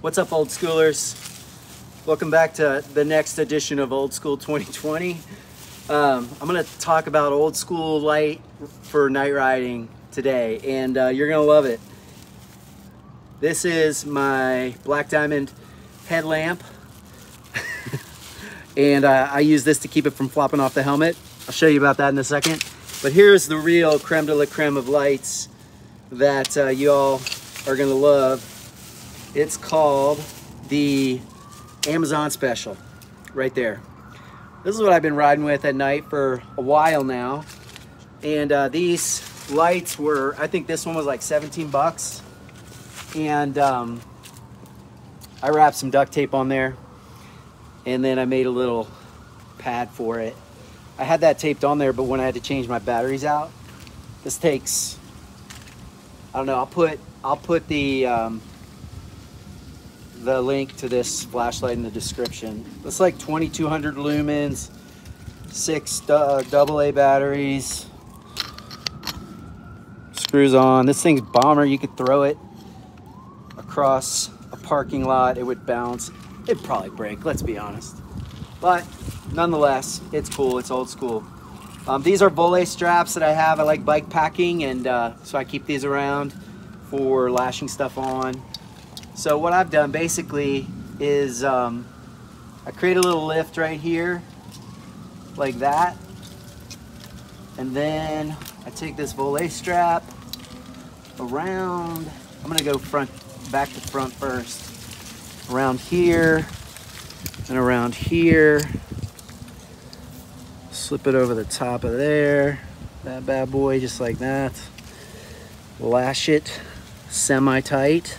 What's up, old schoolers? Welcome back to the next edition of Old School 2020. Um, I'm gonna talk about old school light for night riding today, and uh, you're gonna love it. This is my Black Diamond headlamp, and uh, I use this to keep it from flopping off the helmet. I'll show you about that in a second. But here's the real creme de la creme of lights that uh, you all are gonna love. It's called the Amazon Special, right there. This is what I've been riding with at night for a while now. And uh, these lights were, I think this one was like 17 bucks. And um, I wrapped some duct tape on there. And then I made a little pad for it. I had that taped on there, but when I had to change my batteries out, this takes, I don't know, I'll put, I'll put the, um, the link to this flashlight in the description. It's like 2200 lumens, six uh, double A batteries, screws on. This thing's bomber. You could throw it across a parking lot. It would bounce. It'd probably break, let's be honest. But nonetheless, it's cool. It's old school. Um, these are Voile straps that I have. I like bike packing, and uh, so I keep these around for lashing stuff on. So what I've done basically is um, I create a little lift right here, like that. And then I take this voile strap around. I'm gonna go front, back to front first. Around here and around here. Slip it over the top of there. That bad boy, just like that. Lash it semi-tight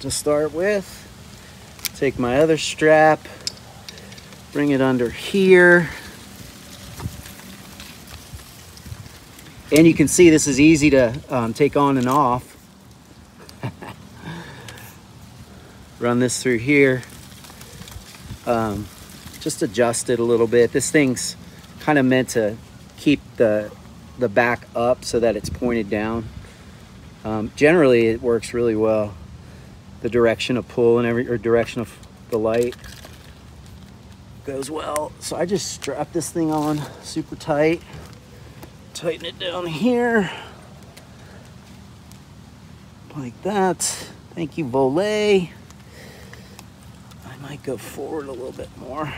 to start with. Take my other strap, bring it under here. And you can see this is easy to um, take on and off. Run this through here. Um, just adjust it a little bit. This thing's kind of meant to keep the, the back up so that it's pointed down. Um, generally, it works really well the direction of pull and every or direction of the light goes well. So I just strap this thing on super tight, tighten it down here like that. Thank you, Voile. I might go forward a little bit more.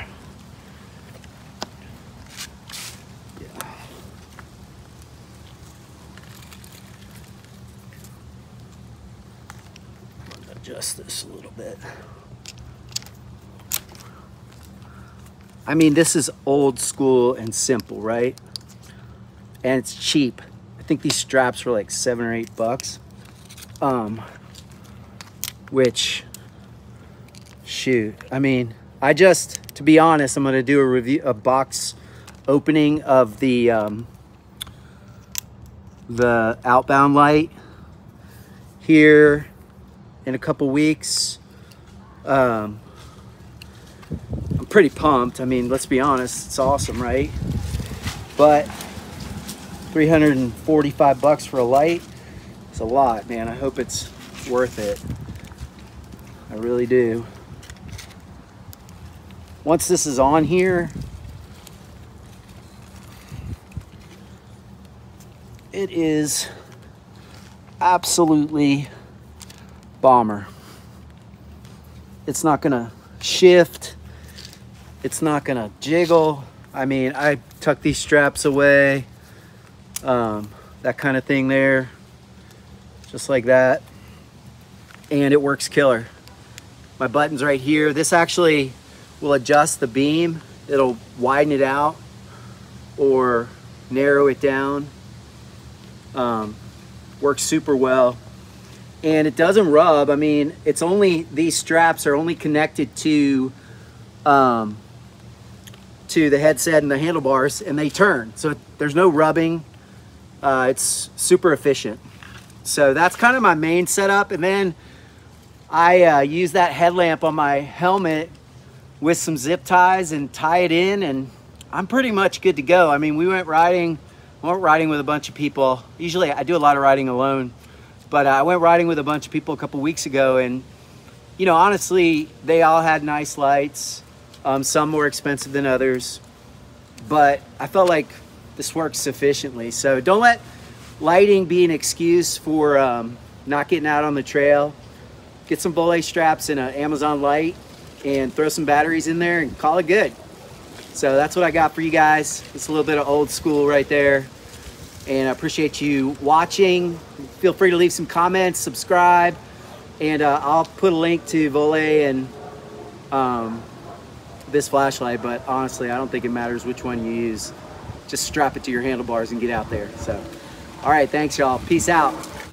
Adjust this a little bit. I mean, this is old school and simple, right? And it's cheap. I think these straps were like seven or eight bucks. Um, which, shoot, I mean, I just, to be honest, I'm gonna do a review, a box opening of the, um, the outbound light here in a couple weeks. Um, I'm pretty pumped. I mean, let's be honest, it's awesome, right? But 345 bucks for a light, it's a lot, man. I hope it's worth it. I really do. Once this is on here, it is absolutely bomber. It's not gonna shift. It's not gonna jiggle. I mean, I tuck these straps away, um, that kind of thing there, just like that. And it works killer. My button's right here. This actually will adjust the beam. It'll widen it out or narrow it down. Um, works super well and it doesn't rub. I mean, it's only, these straps are only connected to, um, to the headset and the handlebars and they turn. So there's no rubbing. Uh, it's super efficient. So that's kind of my main setup. And then I uh, use that headlamp on my helmet with some zip ties and tie it in and I'm pretty much good to go. I mean, we went riding, I went riding with a bunch of people. Usually I do a lot of riding alone But uh, I went riding with a bunch of people a couple weeks ago, and you know, honestly, they all had nice lights. Um, some more expensive than others, but I felt like this works sufficiently. So don't let lighting be an excuse for um, not getting out on the trail. Get some Voile straps and an Amazon light and throw some batteries in there and call it good. So that's what I got for you guys. It's a little bit of old school right there. And I appreciate you watching. Feel free to leave some comments, subscribe, and uh, I'll put a link to Voile and um, this flashlight, but honestly, I don't think it matters which one you use. Just strap it to your handlebars and get out there. So, all right, thanks y'all. Peace out.